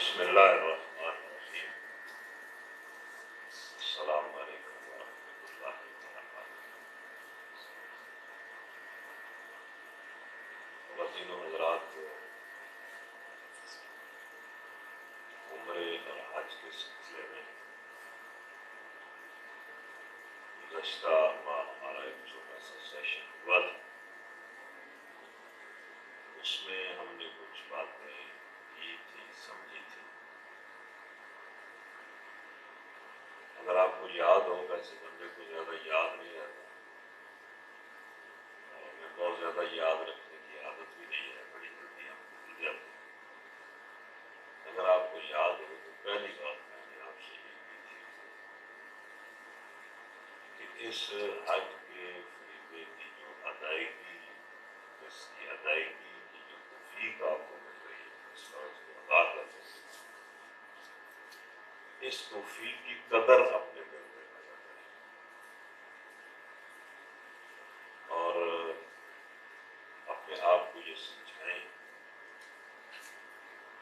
Bismillahirrahmanirrahim. اگر آپ کو یاد ہو، ویسے بندے کو زیادہ یاد نہیں رہتا۔ اور ہمیں بہت زیادہ یاد رکھنے کی عادت بھی نہیں ہے، بڑی جلدی ہم بھول جاتے ہیں۔ اگر آپ کو یاد ہو تو پہلی بات میں نے آپ سے یہ کی تھی کہ اس حج کے فریضے کی جو ادائیگی، اس کی ادائیگی کی جو توفیق آپ کو مل رہی ہے، اس فرض کو ادا کرتے اس توفیق کی قدر اپنے دل میں پیدا کریں اور اپنے آپ کو یہ سمجھائیں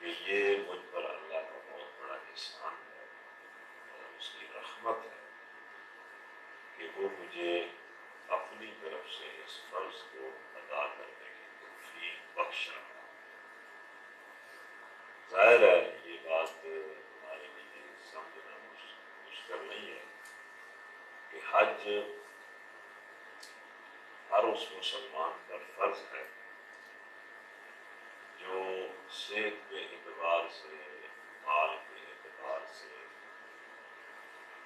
کہ یہ مجھ پر اللہ کا بہت بڑا احسان ہے اور اس کی رحمت ہے کہ وہ مجھے اپنی طرف سے اس فرض کو ادا کرنے کی توفیق بخش رہا ظاہر ہے یہ بات ہمارے لیے سمجھنا مشکل نہیں ہے کہ ہر اس مسلمان پر فرض ہے جو صحت کے اعتبار سے مال کے اعتبار سے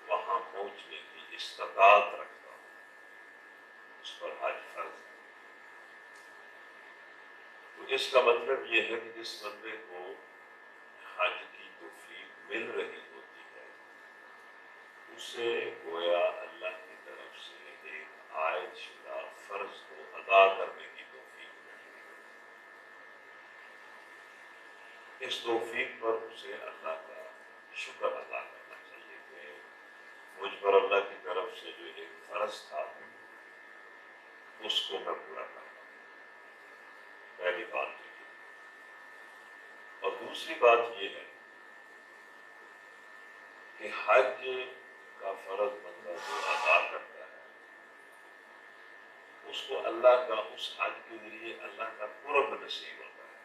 وہاں پہنچنے کی استطاعت رکھتا ہو اس پر حج فرض ہے تو اس کا مطلب یہ ہے کہ جس بندے کو حج کی توفیق مل رہی ہوتی ہے اسے گویا اللہ کی طرف سے ایک عائد شدہ فرض کو ادا کرنے کی توفیق مل رہی ہے اس توفیق پر اسے اللہ کا شکر ادا کرنا چاہیے کہ مجھ پر اللہ کی طرف سے جو ایک فرض تھا اس کو میں پورا کرتا ہوں پہلی بات یہ اور دوسری بات یہ ہے کہ حج کا فرض بندہ جو ادا کرتا ہے اس کو اللہ کا اس حج کے ذریعے اللہ کا قرب نصیب ہوتا ہے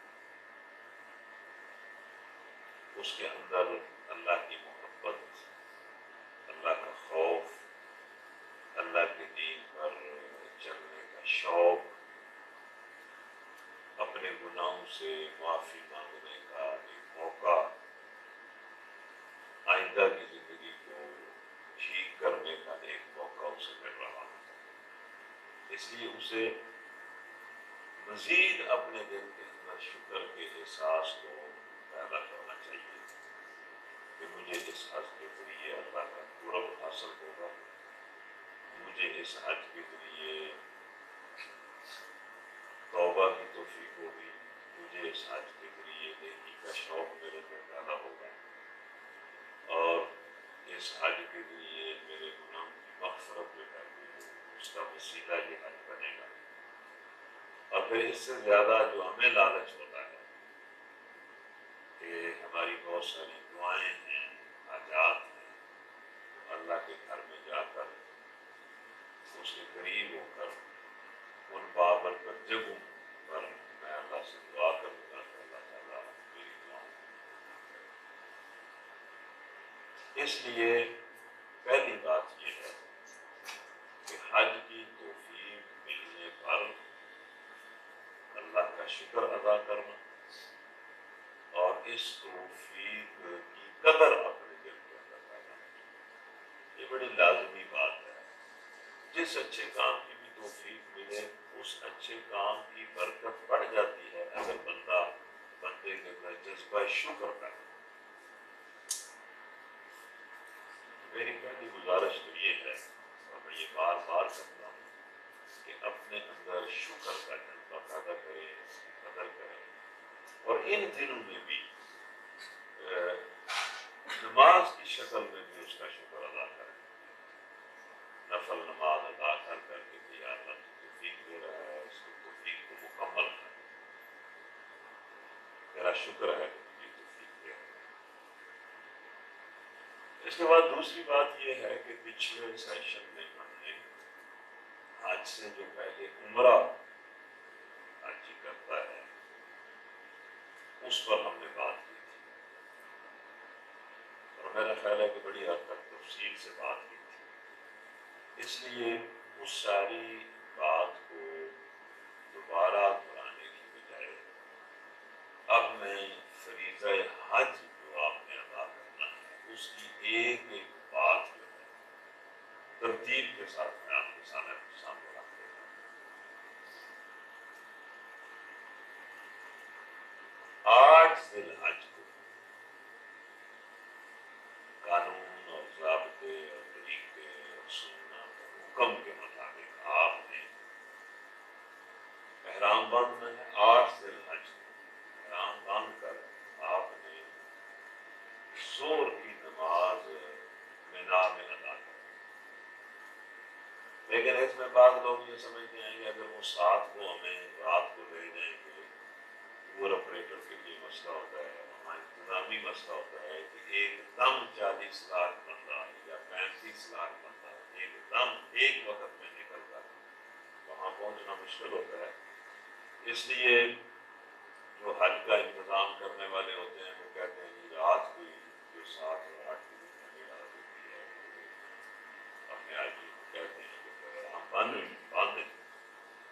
اس کے اندر اللہ کی محبت اللہ کا خوف اللہ کے دین پر چلنے کا شوق اپنے سے معافی مانگنے کا ایک موقع آئندہ کی زندگی کو ٹھیک کرنے کا ایک موقع اسے مل رہا ہے اس لیے اسے مزید اپنے دل کے اندر شکر کے احساس کو پیدا کرنا چاہیے کہ مجھے اس حج کے ذریعے اللہ کا قرب حاصل ہوگا مجھے اس حج کے ذریعے توبہ کی توفیق ہوگی مجھے اس حج کے ذریعے کا شوق میرے میں پیدا ہوگا اور اس حج کے ذریعے میرے گناہوں کی مغفرت میں پیدا اس کا وسیلہ یہ حج بنے گا۔ اور پھر اس سے زیادہ جو ہمیں لالچ ہوتا ہے کہ ہماری بہت ساری دعائیں ہیں، حاجات ہیں۔ اللہ کے گھر میں جا کر، اس کے قریب ہو کر، ان بابرکت جگہوں پر میں اللہ سے دعا کروں گا کہ اللہ تعالیٰ میری دعاؤں اس لیے پہلی بات یہ ہے کہ حج کی توفیق ملنے پر اللہ کا شکر ادا کرنا اور اس توفیق کی قدر اپنے دل کے اندر کرنا یہ بڑی لازمی بات ہے۔ جس اچھے کام کی بھی توفیق ملے، اس اچھے کام کی برکت بڑھ جاتی ہے۔ اگر بندہ، بندے کے اندر جذبہ شکر کر میری پہلی گزارش تو یہ ہے اور میں یہ بار بار کرتا ہوں کہ اپنے اندر شکر کا جذبہ پیدا کرے قدر کرے اور ان دنوں میں بھی نماز کی شکل میں بھی اس کا شکر ادا کرے نفل نماز ادا کر کر کے بھی اللہ کی توفیق دے رہا ہے، اس کی توفیق کو مکمل کر میرا شکر ہے کہ مجھے توفیق دے رہا اس کے بعد دوسری بات یہ ہے کہ پچھلے سیشن میں ہم نے آج سے جو پہلے عمرہ حج کرتا ہے اس پر ہم نے بات کی تھی۔ اور میرا خیال ہے کہ بڑی حد تک تفصیل سے بات کی تھی۔ اس لیے اس ساری بات کو دوبارہ دہرانے کی بجائے اب میں فریضہ حج جو آپ نے ادا کرنا ہے اس کی ایک ایک بات جو ہے ترتیب کے ساتھ میں آپ کے سامنے سامنے رکھ دیتا ہوں الحج کو۔ قانون اور ضابطے اور طریقے اور سنت اور حکم کے مطابق آپ نے احرام باندھنا ہے آٹھ ذی الحج احرام باندھ کر آپ نے زور کی نماز مینا میں ادا کر لیکن اس میں بعض لوگ یہ سمجھتے ہیں کہ اگر وہ ساتھ کو ہمیں رات کو لے جائیں گے ٹور آپریٹر کے لیے مسئلہ ہوتا ہے وہاں انتظامی مسئلہ ہوتا ہے کہ ایک دم چالیس لاکھ بندہ یا پینتیس لاکھ بندہ ایک دم ایک وقت میں نکل کر وہاں پہنچنا مشکل ہوتا ہے اس لیے جو حج کا انتظام کرنے والے ہوتے ہیں وہ کہتے ہیں کہ رات کو جو سات اور آٹھ بجے رات ہوتی ہے اپنے آج کہتے ہیں کہ ہم باندھیں باندھیں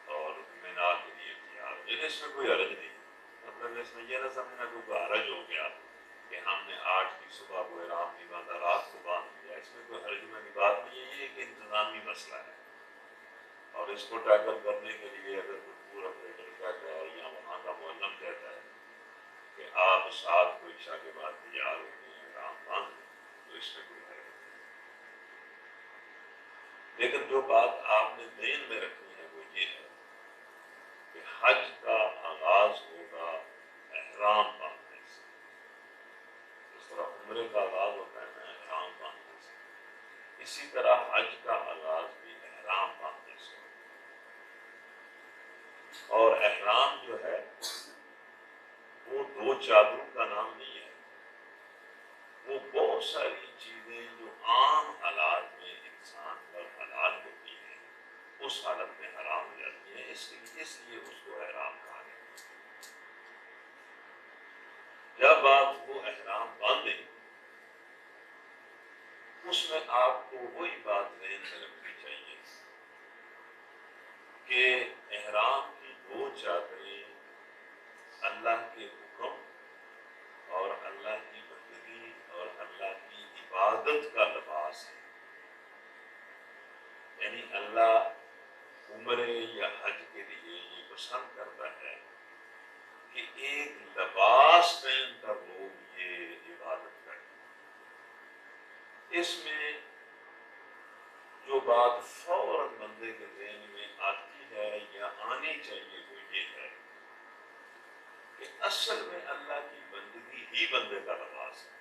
اور مینا کے لیے تیار لیکن اس میں کوئی حرج نہیں۔ مطلب اس میں یہ نہ سمجھنا کہ کوئی حرج ہو گیا کہ ہم نے آٹھ کی صبح کو احرام نہیں باندھا رات کو باندھ دیا اس میں کوئی حرج کی بات نہیں ہے، یہ ایک انتظامی مسئلہ ہے۔ اور اس کو ٹیکل کرنے کے لیے اگر کوئی پورا آپریٹر کہتا ہے اور یا وہاں کا معلم کہتا ہے کہ آپ سات کو عشاء کے بعد تیار ہوتے ہیں احرام باندھ تو اس میں کوئی حرج نہیں۔ لیکن جو بات آپ نے دین میں رکھنی ہے وہ یہ ہے کہ حج کا آغاز ہوگا احرام باندھنے سے جس طرح عمرے کا آغاز ہوتا ہے نا احرام باندھنے سے اسی طرح حج کا آغاز بھی احرام باندھنے سے اور احرام جو ہے وہ دو چادروں کا نام نہیں ہے وہ بہت ساری چیزیں جو عام حالات میں انسان پر حلال ہوتی ہیں اس حالت میں حرام ہو جاتی ہے، اس لیے اس لیے اس کو احرام کہا گیا۔ جب آپ وہ احرام باندھیں اس میں آپ کو وہی بات ذہن میں رکھنی چاہیے کہ احرام کی دو چادریں اللہ کے حکم اور اللہ کی بندگی اور اللہ کی عبادت کا لباس ہے یعنی اللہ عمرے یا حج کے لیے یہ پسند کرتا ہے کہ ایک لباس پہن کر لوگ یہ عبادت کریں اس میں جو بات فوراً بندے کے ذہن میں آتی ہے یا آنی چاہیے وہ یہ ہے کہ اصل میں اللہ کی بندگی ہی بندے کا لباس ہے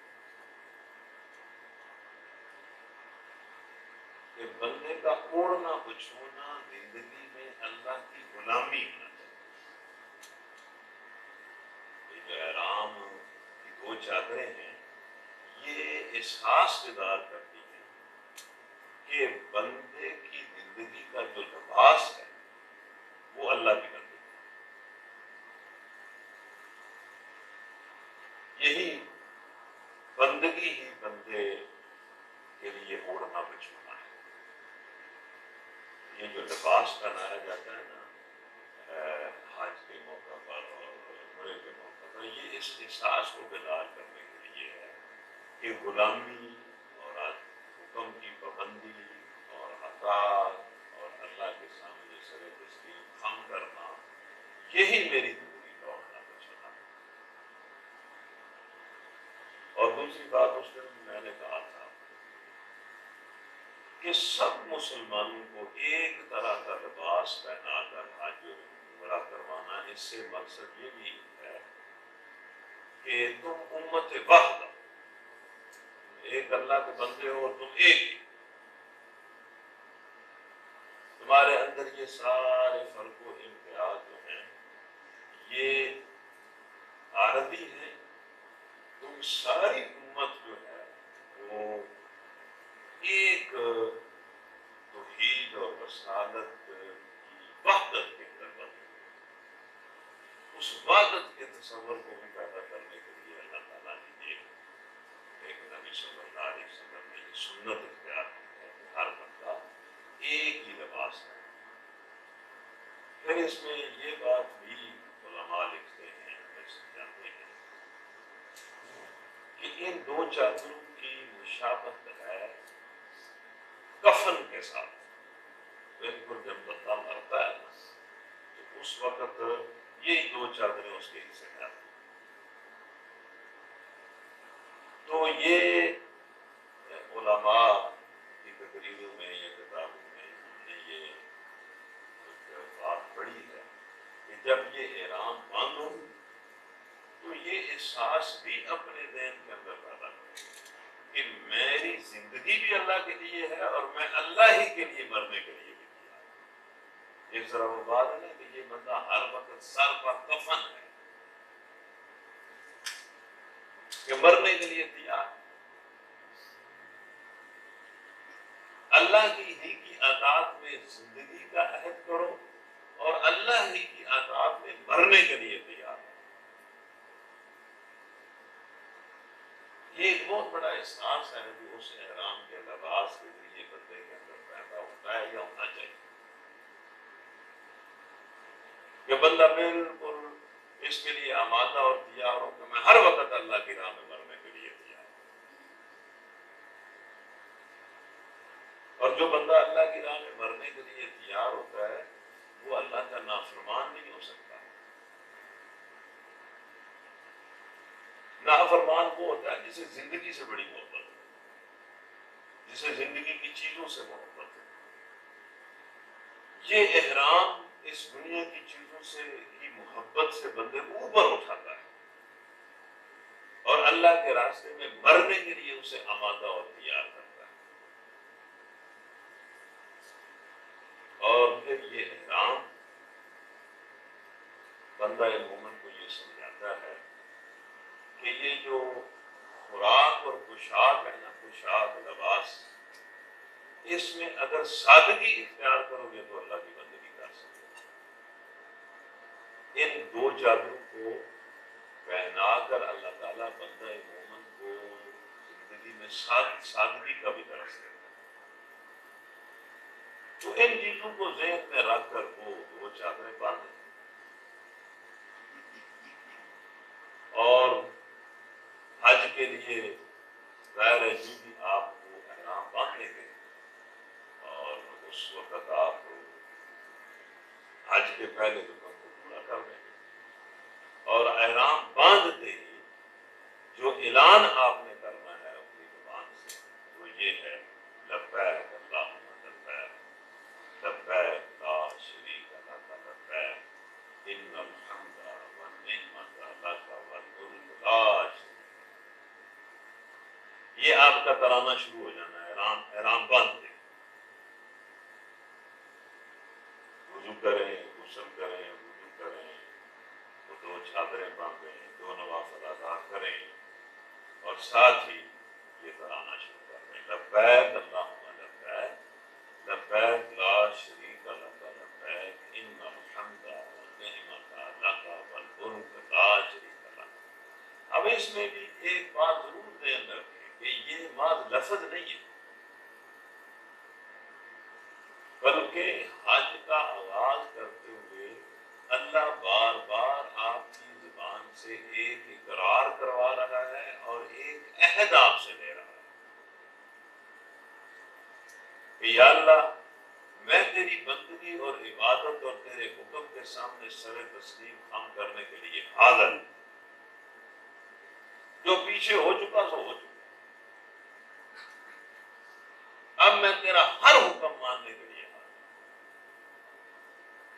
کہ بندے کا اوڑھنا بچھونا زندگی میں اللہ کی غلامی ہونا یہ جو احرام کی دو چادریں ہیں، یہ احساس بیدار کرتی ہے کہ بندے کی زندگی کا جو لباس ہے، وہ اللہ کی بندگی یہی بندگی ہی بندے کے لیے اوڑھنا بچھونا ہے یہ جو لباس پہنایا جاتا ہے نا حج کے موقع پر اور عمرے کے موقع پر یہ اس احساس کو بیدار کرنے کے لیے ہے کہ غلامی اور حکم کی پابندی اور اطاعت اور اللہ کے سامنے سر تسلیم خم کرنا، یہی میری زندگی کا اوڑھنا بچھونا اور دوسری بات اس دن میں نے کہا تھا کہ سب مسلمانوں کو ایک طرح کا لباس پہنا کر حج عمرہ کروانا اس سے مقصد یہ بھی ہے کہ تم امت وحد ایک اللہ کے بندے ہو اور تم ایک ہی۔ تمہارے اندر یہ سارے فرق و امتیاز جو ہیں، یہ عارضی ہیں۔ تم ساری امت جو ہے، وہ ایک توحید اور رسالت کی وحدت کے اندر بندے اس وحدت کے تصور کو بھی پیدا کرنے کے لیے اللہ تعالیٰ نے ایک ایک نبی صلی اللہ علیہ وسلم نے یہ سنت اختیار کی ہے کہ ہر بندہ ایک ہی لباس ہے پھر اس میں یہ بات بھی علماء لکھتے ہیں سمجھاتے ہیں کہ ان دو چادروں کی مشابت ہے کفن کے ساتھ۔ بالکل جب بندہ مرتا ہے، تو اس وقت یہی دو چادریں اس کے حصے میں تو یہ علماء کی تقریروں میں یا کتابوں میں ہم نے یہ بات پڑھی ہے کہ جب یہ احرام بند ہو تو یہ احساس بھی اپنے ذہن کے اندر پیدا کرے کہ میری زندگی بھی اللہ کے لیے ہے اور میں اللہ ہی کے لیے مرنے کے لیے بھی ایک ذرا وہ بات ہے کہ یہ بندہ ہر وقت سر پر کفن ہے۔ کہ مرنے کے لیے تیار اللہ کی ہی کی اطاعت میں زندگی کا عہد کرو اور اللہ ہی کی اطاعت میں مرنے کے لیے تیار۔ یہ ایک بہت بڑا احساس ہے جو اس احرام کے لباس کے ذریعے بندے کے اندر پیدا ہوتا ہے یا ہونا چاہیے۔ کہ بندہ بالکل اس کے لیے آمادہ اور تیار ہو کہ میں ہر وقت اللہ کی راہ میں مرنے کے لیے تیار اور جو بندہ اللہ کی راہ میں مرنے کے لیے تیار ہوتا ہے، وہ اللہ کا نافرمان نہیں ہو سکتا۔ نافرمان وہ ہوتا ہے جسے زندگی سے بڑی محبت ہے، جسے زندگی کی چیزوں سے محبت ہے۔ یہ احرام اس دنیا کی چیزوں سے کی محبت سے بندے کو اوپر اٹھاتا ہے۔ اور اللہ کے راستے میں مرنے کے لیے اسے آمادہ اور تیار کرتا ہے۔ اور پھر یہ احرام بندہ مومن کو یہ سمجھاتا ہے کہ یہ جو خوراک اور پوشاک ہے نا پوشاک لباس، اس میں اگر سادگی اختیار کرو گے تو اللہ کی بندگی کر سکتے ان دو جادو کو پہنا کر اللہ تعالیٰ بندہ مومن کو زندگی میں ساد، سادگی کا بھی درس دیتا تو ان چیزوں کو ذہن میں رکھ کر وہ دو چادریں باندھیں اور حج کے لیے غیر جی بھی آپ کو احرام باندھیں گے اور اس وقت آپ حج کے پہلے دکان کو پورا کر دیں۔ گے اور احرام باندھ باندھتے ہی جو اعلان آپ نے کرنا ہے اپنی زبان سے، وہ یہ ہے، لبیک اللہ لبیک لبیک لا شریک لک، لبیک، ان الحمد والنعمت لک والملک لا شریک۔ یہ آپ کا ترانہ شروع ہو جانا ہے، احرام احرام بند دے وضو کریں غسل کریں وضو کریں تو دو چادریں باندھیں دو نوافل ادا کریں اور ساتھ ہی یہ ترانہ شروع کر دیں لبیک اللہم لبیک لبیک لا شریک لک لبیک ان الحمد والنعمت لک والملک لا شریک لک اب اس میں بھی ایک بات ضرور دین رکھیں کہ یہ بعض لفظ نہیں ہے بلکہ حج کا آغاز کرتے ہوئے اللہ بار بار آپ کی زبان سے ایک اقرار کروا رہا ہے اور ایک عہد آپ سے لے رہا ہے کہ یا اللہ میں تیری بندگی اور عبادت اور تیرے حکم کے سامنے سر تسلیم خم کرنے کے لیے حاضر جو پیچھے ہو چکا سو ہو چکا۔ اب میں تیرا ہر حکم ماننے کے لیے حاضر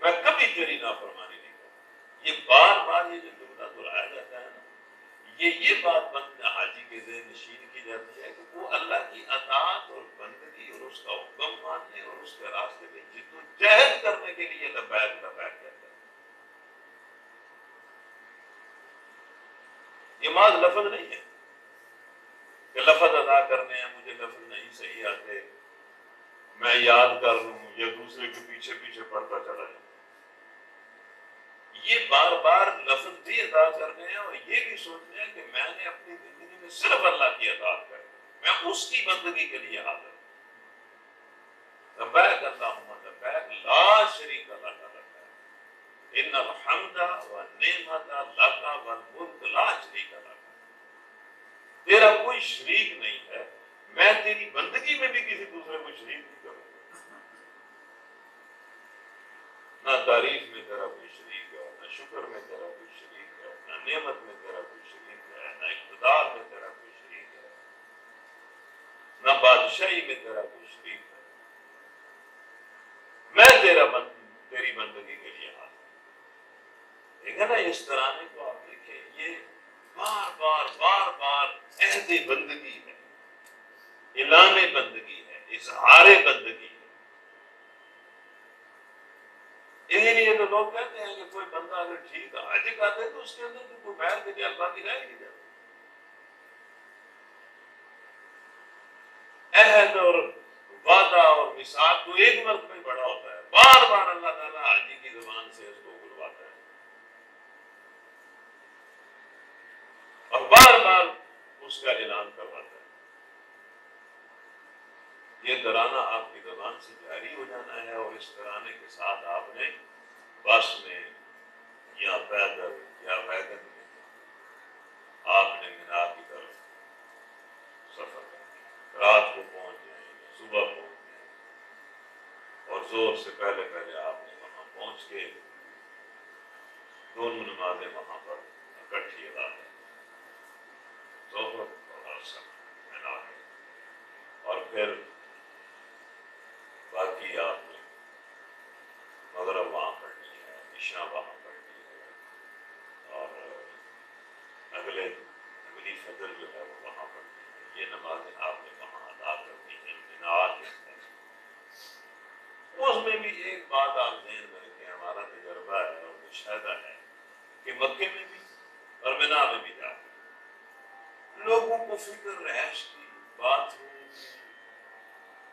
میں کبھی تیری نافرمانی نہیں کروں۔ یہ بار بار یہ جو جملہ دہرایا جاتا ہے نا، یہ یہ بات بند حاجی کے ذہن نشین کی جاتی ہے کہ وہ اللہ کی اطاعت اور بندگی اور اس کا حکم ماننے اور اس کے راستے میں جد و جہد کرنے کے لیے لبیک لبیک کہتا ہے یہ ماض لفظ نہیں ہے کہ لفظ ادا کرنے ہیں، مجھے لفظ نہیں صحیح آتے۔ میں یاد کر لوں، یا دوسرے کے پیچھے پیچھے پڑھتا چلا جاؤں۔ یہ بار بار لفظ بھی ادا کرنے ہیں اور یہ بھی سوچنے ہیں کہ میں نے اپنی زندگی میں صرف اللہ کی ادا کر، میں اس کی بندگی کے لیے حاضر ہوں۔ لبیک اللہم لبیک لا شریک ان الحمد و نعمت لکا والملک لا شریک اللہ تیرا کوئی شریک نہیں ہے میں تیری بندگی میں بھی کسی دوسرے کو شریک نہیں کروں نہ تعریف میں تیرا کوئی شریک ہے نہ شکر میں تیرا کوئی شریک ہے نہ نعمت میں تیرا کوئی شریک ہے نہ اقتدار میں تیرا کوئی شریک ہے نہ بادشاہی میں تیرا کوئی شریک ہے میں تیرا بند تیری بندگی کے لیے حاضر دیکھا نا اس طرح کو آپ دیکھیں، یہ بار بار بار بار عہد بندگی ہے، اعلان بندگی ہے، اظہار بندگی ہے۔ اسی لیے تو لوگ کہتے ہیں کہ کوئی بندہ اگر ٹھیک آج آتے تو اس کے اندر تو کوئی بیر کے لیے اللہ کی رائے نہیں جاتی عہد اور وعدہ اور مثال تو ایک مرد میں بڑا ہوتا ہے۔ بار بار اللہ تعالیٰ حاجی کی زبان سے اس کو بلواتا ہے اور بار بار اس کا اعلان کرواتا ہے۔ یہ ترانہ آپ کی زبان سے جاری ہو جانا ہے اور اس ترانے کے ساتھ آپ نے بس میں یا پیدل یا ویگن میں آپ نے مینا کی طرف سفر کر رات کو پہنچ جائیں گے، صبح پہنچ جائیں گے۔ اور زور سے پہلے پہلے آپ نے وہاں پہنچ کے دونوں نمازیں وہاں پر اکٹھی ادا کریں ظہر اور عصر اور پھر باقی آپ نے مغرب وہاں پڑھنی ہے، عشاء وہاں پڑھنی ہے۔ اور اگلے اگلی فجر جو ہے وہ وہاں پڑھنی ہے۔ یہ نمازیں آپ نے وہاں ادا کرنی ہے مینار کے اندر۔ اس میں بھی ایک بات آپ ذہن میں رکھیں، ہمارا تجربہ ہے اور مشاہدہ ہے کہ مکے میں بھی اور مینا میں بھی فکر رہائش کی بات روم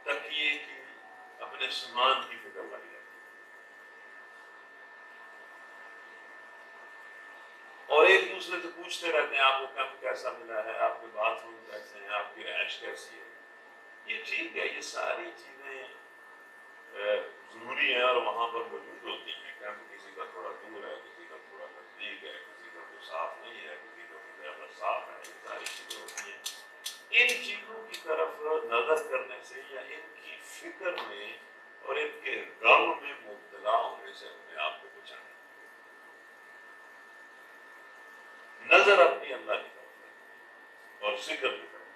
تکیے کی اپنے سامان کی فکر لگ جاتی اور ایک دوسرے سے پوچھتے رہتے ہیں آپ کو کم کیسا ملا ہے آپ کے باتھ روم کیسے ہیں آپ کی رہائش کیسی ہے یہ ٹھیک ہے یہ ساری چیزیں ضروری ہیں اور وہاں پر موجود ہوتی ہیں کم کسی کا تھوڑا دور ہے کسی کا تھوڑا نزدیک ہے کسی کا کوئی صاف نہیں ہے کسی کا صاف ہے یہ ساری چیزیں ہوتی ہیں ان چیزوں کی طرف نظر کرنے سے یا ان کی فکر میں اور ان کے غم میں مبتلا ہونے سے اپنے آپ کو بچانا نظر اپنی اللہ کی طرف اور ذکر کی طرف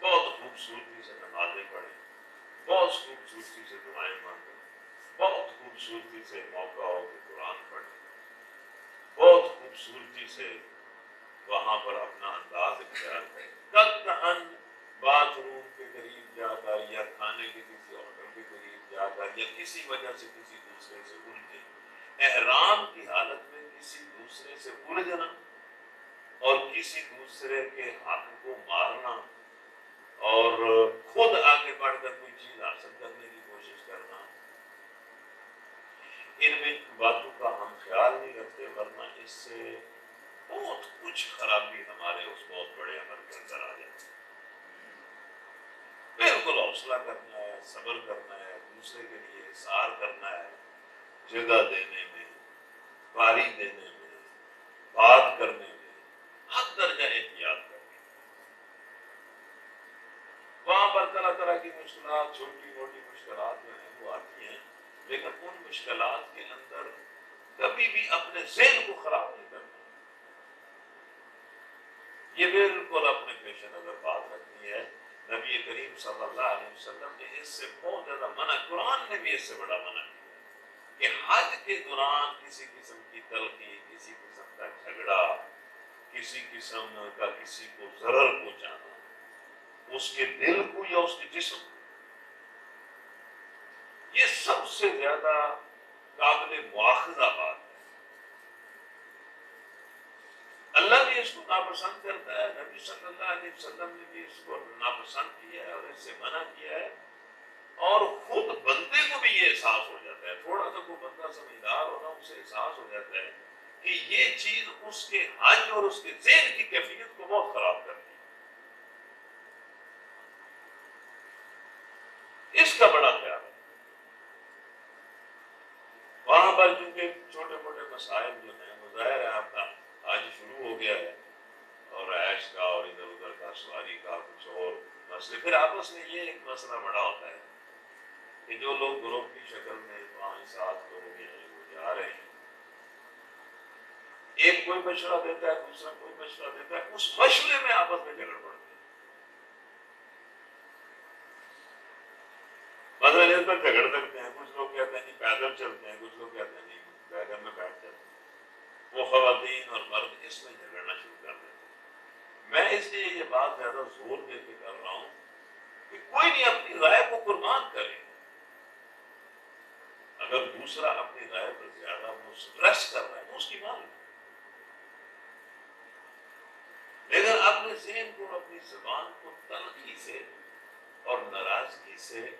بہت خوبصورتی سے نمازیں پڑھیں، بہت خوبصورتی سے دعائیں مانگیں، بہت خوبصورتی سے موقع ہو کہ قرآن پڑھیں، بہت خوبصورتی سے وہاں پر اپنا انداز اختیار کریں۔ کتن باتھ روم کے قریب جا کر یا کھانے کے کسی ہوٹل کے قریب جا کر یا کسی وجہ سے کسی دوسرے سے اڑ الجھے احرام کی حالت میں کسی دوسرے سے الجھنا اور کسی دوسرے کے حق کو مارنا اور خود آگے بڑھ کر کوئی چیز حاصل کرنے کی کوشش کرنا۔ ان میں باتوں کا ہم خیال نہیں رکھتے، ورنہ اس سے بہت کچھ خرابی ہمارے اس بہت بڑے عمل کے اندر آ جاتی بالکل حوصلہ کرنا ہے، صبر کرنا ہے، دوسرے کے لیے اثار کرنا ہے، جگہ دینے میں، باری دینے میں، بات کرنے میں، ہر درجہ احتیاط کرنے وہاں پر طرح طرح کی مشکلات، چھوٹی موٹی مشکلات جو ہیں، وہ آتی ہیں، لیکن ان مشکلات کے اندر کبھی بھی اپنے ذہن کو خراب نہیں کرنا۔ یہ بالکل اپنے پیش نظر بات رکھنی ہے، نبی کریم صلی اللہ علیہ وسلم نے اس سے بہت زیادہ منع، قرآن نے بھی اس سے بڑا منع کیا کہ حج کے دوران کسی قسم کی تلخی، کسی قسم کا جھگڑا، کسی قسم کا کسی کو ضرر پہنچانا، اس کے دل کو یا اس کے جسم کو۔ یہ سب سے زیادہ قابل مواخذہ بات ہے اللہ اللہ بھی اس کو ناپسند کرتا ہے، نبی صلی اللہ علیہ وسلم نے بھی اس کو ناپسند کیا ہے اور اس سے منع کیا ہے۔ اور خود بندے کو بھی یہ احساس ہو جاتا ہے، تھوڑا سا کوئی بندہ سمجھدار ہونا اسے احساس ہو جاتا ہے کہ یہ چیز اس کے حج اور اس کے ذہن کی کیفیت کو بہت خراب کرتی ہے اس کا بڑا خیال ہے۔ وہاں پر چونکہ چھوٹے موٹے مسائل جو ہیں، وہ ظاہر ہے آپ کا آج شروع ہو گیا ہے اور عیش کا اور ادھر ادھر کا سواری کا کچھ اور مسئلے پھر آپس میں یہ ایک مسئلہ بڑا ہوتا ہے کہ جو لوگ گروپ کی شکل میں پانچ سات لوگ جا رہے ہیں۔ ایک کوئی مشورہ دیتا ہے، دوسرا کوئی مشورہ دیتا ہے، اس مشورے میں آپس میں جھگڑ پڑتے ہیں مثلاً اس جھگڑ سکتے ہیں، کچھ لوگ کہتے ہیں نہیں پیدل چلتے ہیں، کچھ لوگ کہتے ہیں نہیں ویگن میں بیٹھ خواتین اور مرد اس میں جھگڑنا شروع کر دیتے ہیں۔ میں اس لیے یہ بات زیادہ زور دے کے کر رہا ہوں کہ کوئی نہیں اپنی رائے کو قربان کرے۔ اگر دوسرا اپنی رائے پر زیادہ مسترس کر رہا ہے تو اس کی مان لیکن اپنے ذہن کو اپنی زبان کو تلخی سے اور ناراضگی سے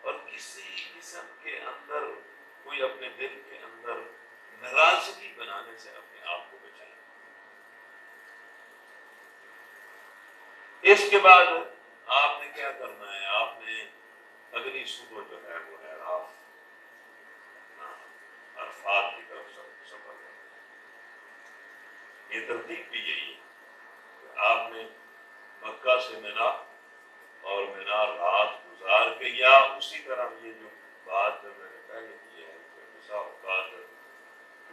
اور کسی قسم کے اندر، کوئی اپنے دل کے اندر ناراضگی بنانے سے اپنے آپ کو بچائے اس کے بعد آپ نے کیا کرنا ہے؟ آپ نے اگلی صبح جو ہے وہ ہے راف عرفات کی طرف سفر کرنا یہ ترتیب بھی یہی ہے کہ آپ نے مکہ سے منا اور منا رات گزار کے یا اسی طرح یہ جو بات جو میں نے پہلے کی ہے کہ بسا اوقات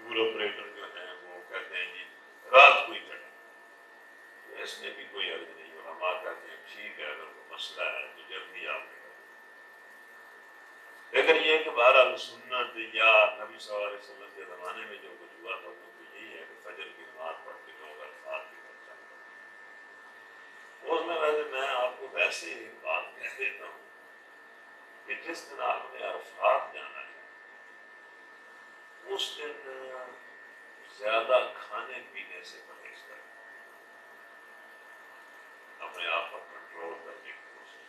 ٹور آپریٹر جو ہیں وہ کہتے ہیں جی رات کو ہی چڑھا اس میں بھی کوئی عرض نہیں اور ہمارا کہتے ہیں ٹھیک ہے، اگر کوئی مسئلہ ہے تو جلدی آپ نے لیکن یہ کہ بہرحال سنت یا نبی صلی اللہ علیہ وسلم کے زمانے میں جو کچھ ہوا تھا، وہ تو یہی ہے کہ فجر کی نماز پڑھ کے لوگ الفاظ کی طرف جاتے اس میں ویسے میں آپ کو ویسے ایک بات کہہ دیتا ہوں کہ جس دن آپ نے عرفات جانا ہے، اس دن زیادہ کھانے پینے سے پرہیز کریں۔ اپنے آپ پر کنٹرول کرنے کی کوشش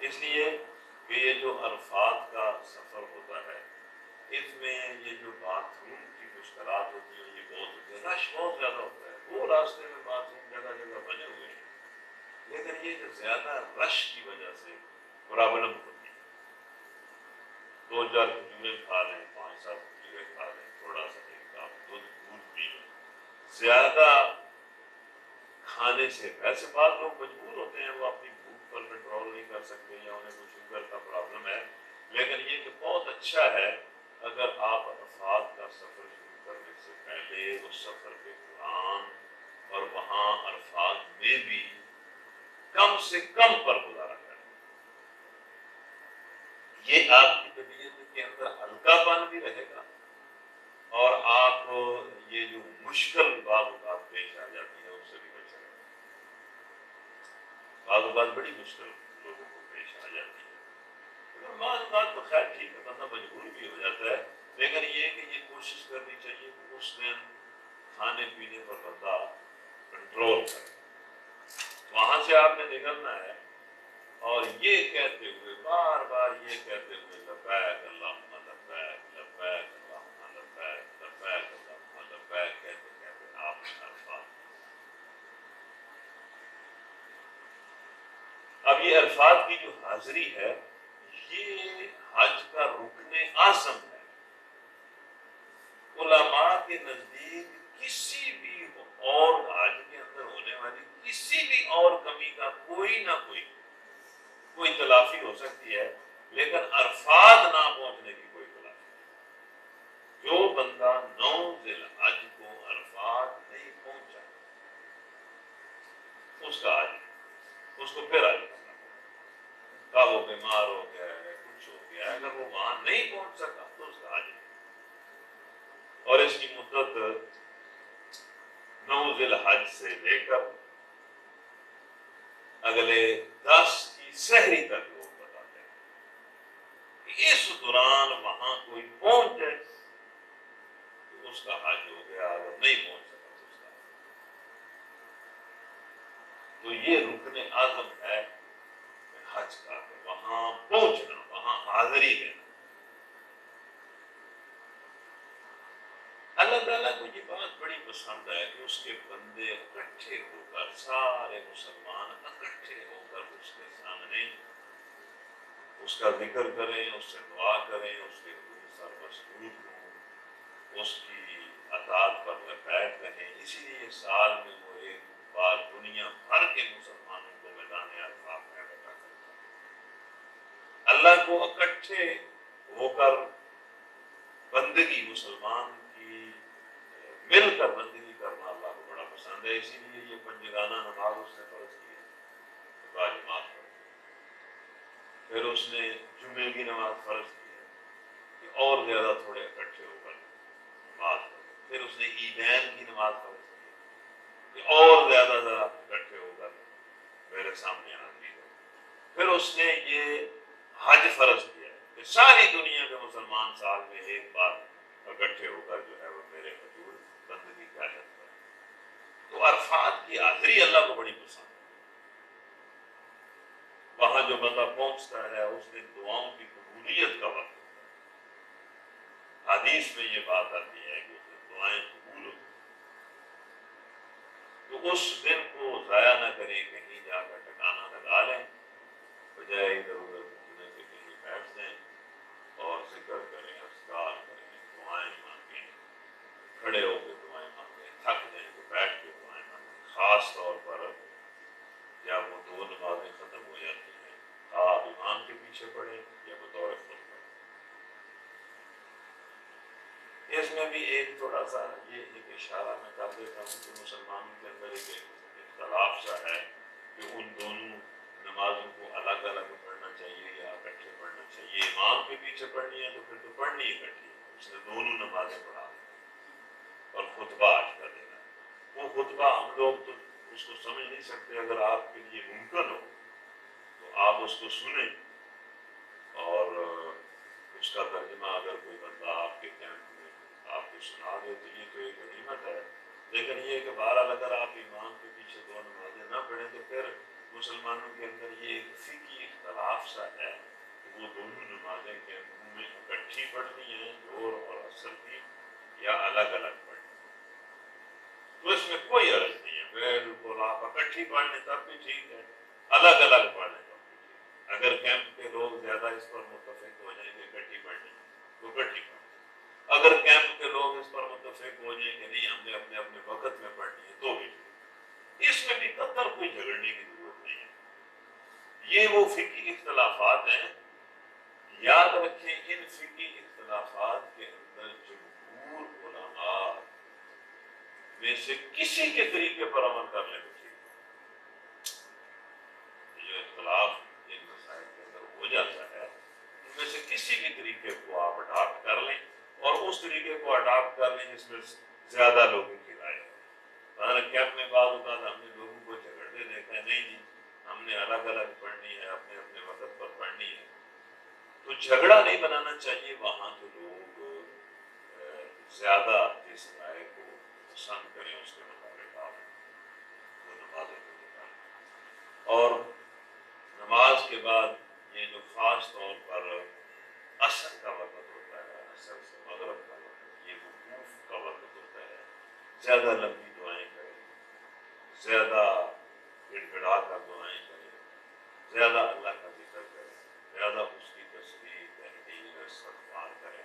اس لیے کہ یہ جو عرفات کا سفر ہوتا ہے، اس میں یہ جو باتھ روم کی مشکلات ہوتی ہیں، یہ بہت ہوتی ہے رش بہت زیادہ ہوتا ہے۔ وہ راستے میں باتھ روم جگہ جگہ بنے ہوئے ہیں۔ لیکن یہ جو زیادہ رش کی وجہ سے پرابلم ہوتی۔ ہے دو چار کھجورے کھا لیں، پانچ سات کھجورے کھا لیں تھوڑا سا ایک کپ دودھ دودھ پی لیں زیادہ کھانے سے ویسے بعض لوگ مجبور ہوتے ہیں، وہ اپنی بھوک پر کنٹرول نہیں کر سکتے یا انہیں کوئی شوگر کا پرابلم ہے۔ لیکن یہ کہ بہت اچھا ہے اگر آپ عرفات کا سفر شروع کرنے سے پہلے اس سفر کے دوران اور وہاں عرفات میں بھی کم سے کم پر گزارا کریں۔ یہ آپ کی طبیعت کے اندر ہلکا پن بھی رہے گا اور آپ یہ جو مشکل بعض اوقات پیش آ جاتی ہے اس سے بھی بچ رہے بعض اوقات بڑی مشکل لوگوں کو پیش آ جاتی ہے بعض اوقات تو خیر ٹھیک ہے بندہ مجبور بھی ہو جاتا ہے لیکن یہ کہ یہ کوشش کرنی چاہیے کہ اس دن کھانے پینے پر بندہ کنٹرول کرے وہاں سے آپ نے نکلنا ہے اور یہ کہتے ہوئے بار بار یہ کہتے ہوئے لبیک اللہم لبیک لبیک اللہم لبیک لبیک اللہم لبیک کہتے کہتے آپ نے الفاظ اب یہ الفاظ کی جو حاضری ہے، یہ حج کا رکن آسم ہے۔ علماء کے نزدیک کسی بھی اور حج کے اندر ہونے والی کسی بھی اور کمی کا کوئی نہ کوئی کوئی تلافی ہو سکتی ہے، لیکن عرفات نہ پہنچنے کی کوئی تلافی نہیں۔ جو بندہ نو ذی الحج کو عرفات نہیں پہنچا، اس کا آج اس کو پھر آج کا وہ بیمار ہو گیا ہے، کچھ ہو گیا ہے، اگر وہ وہاں نہیں پہنچ سکا تو اس کا حج اور اس کی مدت نو ذی الحج سے لے کر اگلے دس کی سہری تک لوگ بتاتے ہیں کہ اس دوران وہاں کوئی پہنچ جائے تو اس کا حج ہو گیا، اگر نہیں پہنچ سکا تو اس کا حج تو یہ رکن عزم ہے۔ حاضری دینا اللہ تعالیٰ کو یہ بات بڑی پسند ہے کہ اس کے بندے اکٹھے ہو کر، سارے مسلمان اکٹھے ہو کر اس کے سامنے اس کا ذکر کریں، اس سے دعا کریں، اس کے سر مسکوت ہوں، اس کی اطاعت پر بیٹھ رہیں۔ اسی لیے سال میں وہ ایک بار دنیا بھر کے مسلمانوں کو میدان الفاظ میں بیٹھا کرتا اللہ کو اکٹھے ہو کر بندگی مسلمان کی، مل کر بندگی کرنا اللہ کو بڑا پسند ہے، اسی لیے یہ پنجگانہ نماز اس نے فرض کی ہے جماعت پھر اس نے جمعے کی نماز فرض کی ہے کہ اور زیادہ تھوڑے اکٹھے ہو کر نماز پھر اس نے عیدین کی نماز فرض کی کہ اور زیادہ ذرا اکٹھے ہو کر میرے سامنے حاضری ہو۔ پھر اس نے یہ حج فرض کیا ہے۔ کہ ساری دنیا کے مسلمان سال میں ایک بار اکٹھے ہو کر جو ہے وہ میرے حضور بندگی کیا جاتا ہے تو عرفات کی حاضری اللہ کو بڑی پسند ہے۔ وہاں جو بندہ پہنچتا ہے، اس دن دعاؤں کی قبولیت کا وقت ہوتا ہے۔ حدیث میں یہ بات آتی ہے کہ اس دن دعائیں قبول ہوتی تو اس دن کو ضائع نہ کرے کہیں جا کر ٹکانا لگا لیں۔ بجائے ادھر ادھر کہیں اور ذکر کریں اسکار کریں، دعائیں مانگیں، کھڑے ہو کے دعائیں مانگیں، تھک جائیں تو بیٹھ کے دعائیں مانگیں، خاص طور پر یا وہ دو نمازیں ختم ہو جاتی ہیں، آپ امام کے پیچھے پڑھیں یا بطور خود پڑھیں۔ اس میں بھی ایک تھوڑا سا یہ ایک اشارہ میں کر دیتا ہوں کہ مسلمانوں کے اندر ایک اختلاف سا ہے کہ ان دونوں نمازوں کو الگ الگ پڑھنا چاہیے یا اکٹھے پڑھنا چاہیے امام کے پیچھے پڑھنی ہے تو پھر تو پڑھنی اکٹھی ہے۔ اس نے دونوں نمازیں پڑھا اور خطبہ آج کر دینا وہ خطبہ ہم لوگ تو اس کو سمجھ نہیں سکتے، اگر آپ کے لیے ممکن ہو تو آپ اس کو سنیں۔ اور اس کا ترجمہ اگر کوئی بندہ آپ کے کیمپ میں آپ کو سنا دے تو یہ تو ایک غنیمت ہے۔ لیکن یہ کہ بہرحال اگر آپ امام کے پیچھے دو نمازیں نہ پڑھیں تو پھر مسلمانوں کے اندر یہ فکی اختلاف سا ہے۔ وہ دونوں نمازیں کیمپوں میں اکٹھی پڑھنی ہیں زور اور اثر کی یا الگ الگ پڑھنی تو اس میں کوئی عرض نہیں ہے۔ بالکل آپ اکٹھی پڑھ لیں تب بھی ٹھیک ہے، الگ الگ پڑھ لیں تب بھی ٹھیک اگر کیمپ کے لوگ زیادہ اس پر متفق ہو جائیں گے، اکٹھی پڑھ لیں تو اکٹھی پڑھ اگر کیمپ کے لوگ اس پر متفق ہو جائیں گے، نہیں، ہم نے اپنے اپنے وقت میں پڑھنی ہے، تو بھی ٹھیک اس میں بھی قطر کوئی جھگڑنے کی ضرورت نہیں ہے۔ یہ وہ فکی اختلافات ہیں یاد رکھیں ان فکی اختلافات کے اندر جمہور علماء میں سے کسی کے طریقے پر عمل کر لیں جو اختلاف ان مسائل کے اندر ہو جاتا ہے، ان میں سے کسی بھی طریقے کو آپ اڈاپٹ کر لیں اور اس طریقے کو اڈاپٹ کر لیں جس میں زیادہ لوگوں کی رائے ہو کیمپ میں بعض اوقات ہم نے لوگوں کو جھگڑتے دیکھا ہے؟ نہیں جی ہم نے الگ الگ پڑھنی ہے، اپنے اپنے وقت پر پڑھنی تو جھگڑا نہیں بنانا چاہیے، وہاں تو لوگ زیادہ جس رائے کو پسند کریں اس کے مطابق آپ وہ نمازیں نکالیں اور نماز کے بعد یہ جو خاص طور پر اثر کا وقت ہوتا ہے اثر سے مغرب کا وقت، یہ وقوف کا وقت ہوتا ہے۔ زیادہ لمبی دعائیں کریں، زیادہ گڑ گڑا کر دعائیں کریں، زیادہ اللہ کا ذکر کریں۔ زیادہ اس کی تصویر تحریر استغفار کریں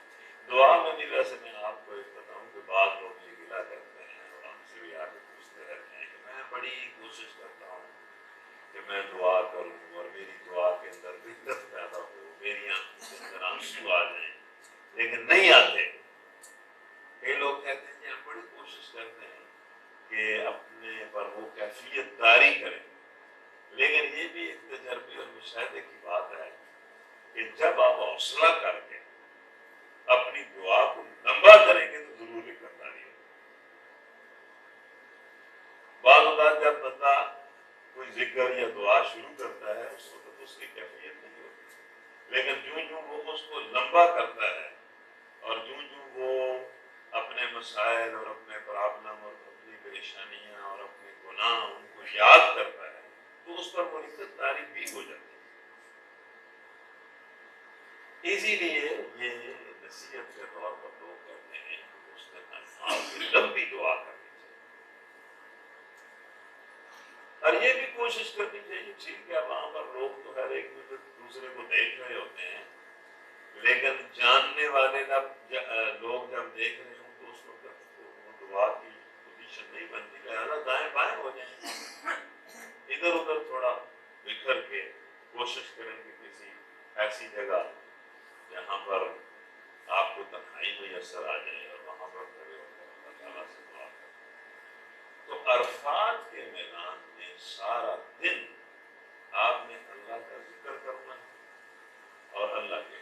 دعا میں بھی ویسے میں آپ کو ایک بتاؤں کہ بعض لوگ یہ گلا کرتے ہیں اور ہم سے بھی آ کے پوچھتے رہتے ہیں کہ میں بڑی کوشش کرتا ہوں کہ میں دعا کروں اور میری دعا کے اندر دقت پیدا ہو میری آنکھوں کے اندر آنسو آ جائیں لیکن نہیں آتے کئی لوگ کہتے ہیں کہ ہم بڑی کوشش کرتے ہیں کہ اپنے پر وہ کیفیت داری کریں لیکن یہ بھی ایک تجربے اور مشاہدے کی بات ہے کہ جب آپ حوصلہ کر کے اپنی دعا کو لمبا کریں گے تو ضرور لکھنا بعض اوقات جب بندہ کوئی ذکر یا دعا شروع کرتا ہے، اس وقت اس کی کیفیت نہیں ہوتی۔ لیکن جو جو وہ اس کو لمبا کرتا ہے اور جو جو وہ اپنے مسائل اور اپنے پرابلم اور اپنی پریشانیاں اور اپنے گناہ ان کو یاد کرتا ہے، تو اس پر وہ عزت تاریخ بھی ہو جاتی ہے۔ اسی لیے یہ نصیحت کے طور پر لوگ کہتے ہیں کہ اس نے آپ کی لمبی دعا کرنی چاہیے۔ اور یہ بھی کوشش کرنی چاہیے، ٹھیک ہے، وہاں پر لوگ تو ہر ایک دوسرے کو دیکھ رہے ہوتے ہیں، لیکن جاننے والے لوگ جب دیکھ رہے ہوں تو اس وقت دعا کی پوزیشن نہیں بنتی، لہٰذا دائیں بائیں ہو جائیں۔ ادھر ادھر تھوڑا بکھر کے کوشش کریں کہ کسی ایسی جگہ یہاں پر آپ کو تنہائی میسر آ جائے اور وہاں پر کھڑے ہو اللہ تعالیٰ سے دعا کر تو عرفات کے میدان میں سارا دن آپ نے اللہ کا ذکر کرنا ہے اور اللہ کے